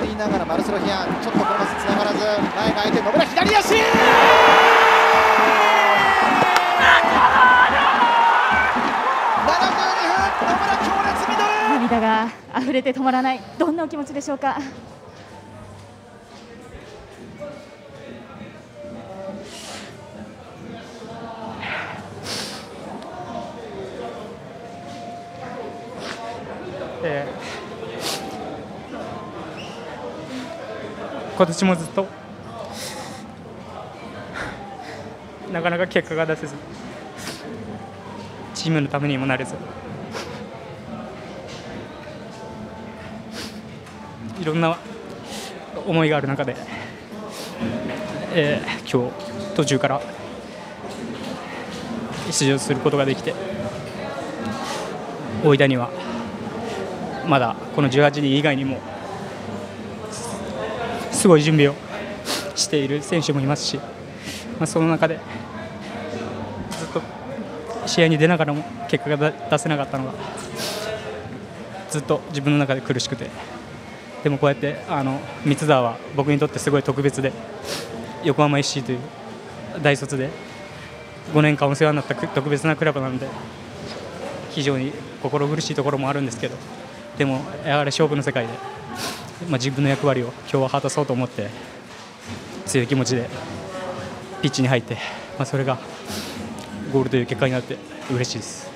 がりながらマルセロ・ヒアンちょっとこのパスつながらず前が空いて野村左足涙が溢れて止まらないどんなお気持ちでしょうかえー、今年もずっと。なかなか結果が出せず。チームのためにもなれず。いろんな思いがある中で、えー、今日途中から出場することができて大分にはまだこの18人以外にもすごい準備をしている選手もいますし、まあ、その中でずっと試合に出ながらも結果が出せなかったのがずっと自分の中で苦しくてでもこうやってあの三沢は僕にとってすごい特別で横浜 FC という大卒で5年間お世話になった特別なクラブなので非常に心苦しいところもあるんですけどでもやはり勝負の世界で、まあ、自分の役割を今日は果たそうと思って強い気持ちでピッチに入って、まあ、それがゴールという結果になって嬉しいです。